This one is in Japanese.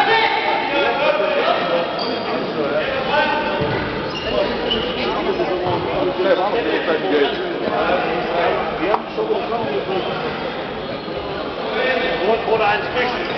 Okay. Oder eins Küchen.